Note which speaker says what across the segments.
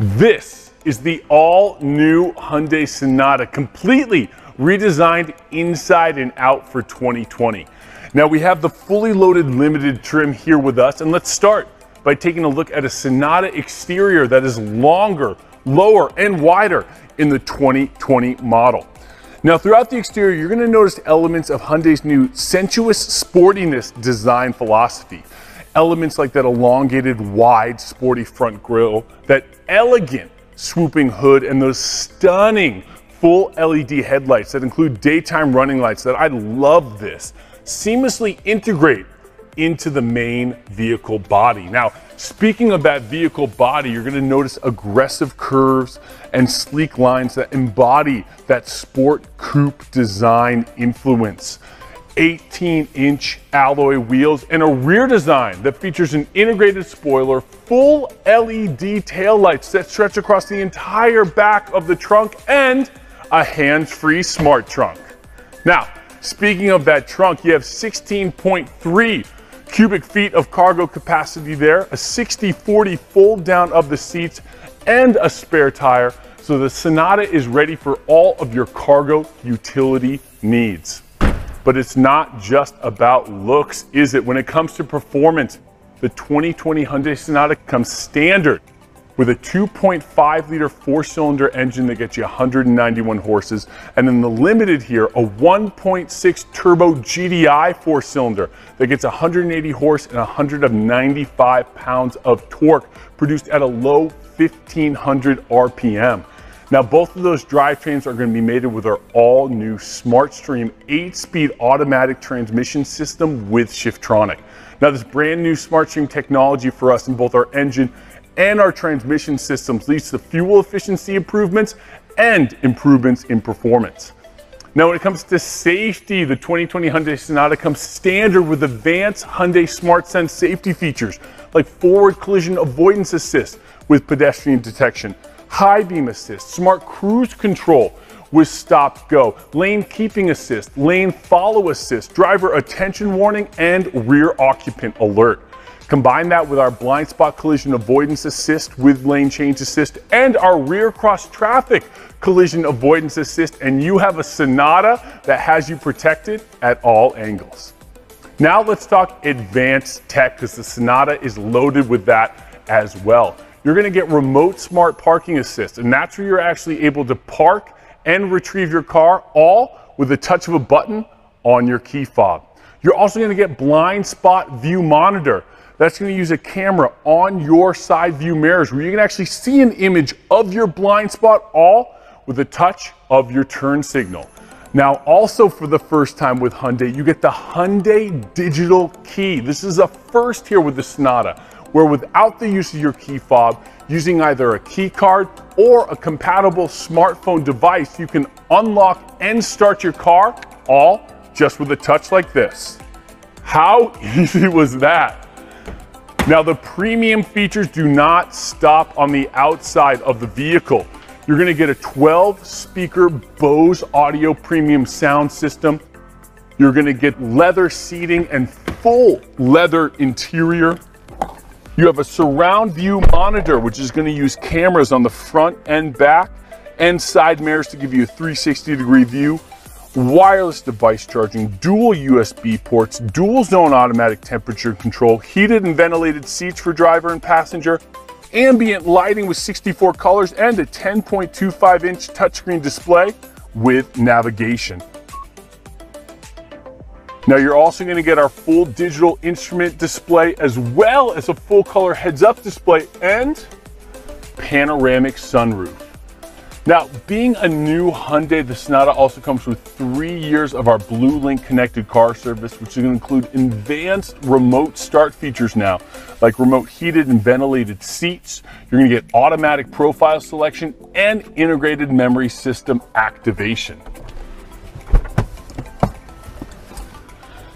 Speaker 1: This is the all new Hyundai Sonata, completely redesigned inside and out for 2020. Now we have the fully loaded limited trim here with us, and let's start by taking a look at a Sonata exterior that is longer, lower, and wider in the 2020 model. Now throughout the exterior, you're gonna notice elements of Hyundai's new sensuous sportiness design philosophy. Elements like that elongated, wide, sporty front grille, that elegant swooping hood, and those stunning full LED headlights that include daytime running lights that I love this, seamlessly integrate into the main vehicle body. Now, speaking of that vehicle body, you're gonna notice aggressive curves and sleek lines that embody that sport coupe design influence. 18 inch alloy wheels, and a rear design that features an integrated spoiler, full LED taillights that stretch across the entire back of the trunk, and a hands free smart trunk. Now, speaking of that trunk, you have 16.3 cubic feet of cargo capacity there, a 60 40 fold down of the seats, and a spare tire. So the Sonata is ready for all of your cargo utility needs. But it's not just about looks, is it? When it comes to performance, the 2020 Hyundai Sonata comes standard with a 2.5 liter four cylinder engine that gets you 191 horses. And then the limited here, a 1.6 turbo GDI four cylinder that gets 180 horse and 195 pounds of torque produced at a low 1500 RPM. Now, both of those drivetrains are going to be mated with our all new SmartStream 8 speed automatic transmission system with Shiftronic. Now, this brand new SmartStream technology for us in both our engine and our transmission systems leads to fuel efficiency improvements and improvements in performance. Now, when it comes to safety, the 2020 Hyundai Sonata comes standard with advanced Hyundai SmartSense safety features like forward collision avoidance assist with pedestrian detection, high beam assist, smart cruise control with stop go, lane keeping assist, lane follow assist, driver attention warning, and rear occupant alert. Combine that with our blind spot collision avoidance assist with lane change assist and our rear cross traffic collision avoidance assist, and you have a Sonata that has you protected at all angles. Now let's talk advanced tech because the Sonata is loaded with that as well you're going to get remote smart parking assist, and that's where you're actually able to park and retrieve your car all with the touch of a button on your key fob. You're also going to get blind spot view monitor. That's going to use a camera on your side view mirrors where you can actually see an image of your blind spot all with the touch of your turn signal. Now, also for the first time with Hyundai, you get the Hyundai Digital Key. This is a first here with the Sonata where without the use of your key fob, using either a key card or a compatible smartphone device, you can unlock and start your car all just with a touch like this. How easy was that? Now the premium features do not stop on the outside of the vehicle. You're gonna get a 12 speaker Bose audio premium sound system. You're gonna get leather seating and full leather interior. You have a surround view monitor, which is going to use cameras on the front and back and side mirrors to give you a 360 degree view. Wireless device charging, dual USB ports, dual zone automatic temperature control, heated and ventilated seats for driver and passenger, ambient lighting with 64 colors, and a 10.25 inch touchscreen display with navigation. Now you're also gonna get our full digital instrument display as well as a full color heads up display and panoramic sunroof. Now, being a new Hyundai, the Sonata also comes with three years of our Blue Link connected car service, which is going to include advanced remote start features now, like remote heated and ventilated seats. You're going to get automatic profile selection and integrated memory system activation.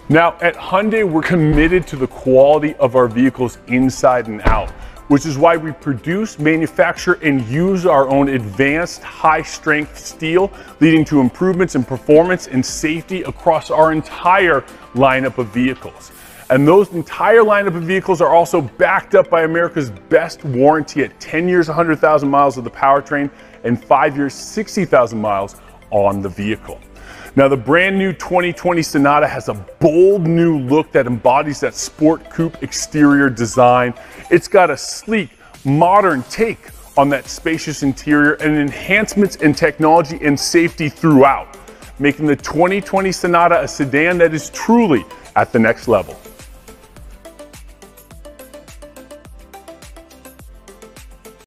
Speaker 1: Now, at Hyundai, we're committed to the quality of our vehicles inside and out, which is why we produce, manufacture, and use our own advanced high strength steel, leading to improvements in performance and safety across our entire lineup of vehicles. And those entire lineup of vehicles are also backed up by America's best warranty at 10 years, 100,000 miles of the powertrain and 5 years, 60,000 miles on the vehicle. Now, the brand new 2020 Sonata has a bold new look that embodies that sport coupe exterior design. It's got a sleek, modern take on that spacious interior and enhancements in technology and safety throughout, making the 2020 Sonata a sedan that is truly at the next level.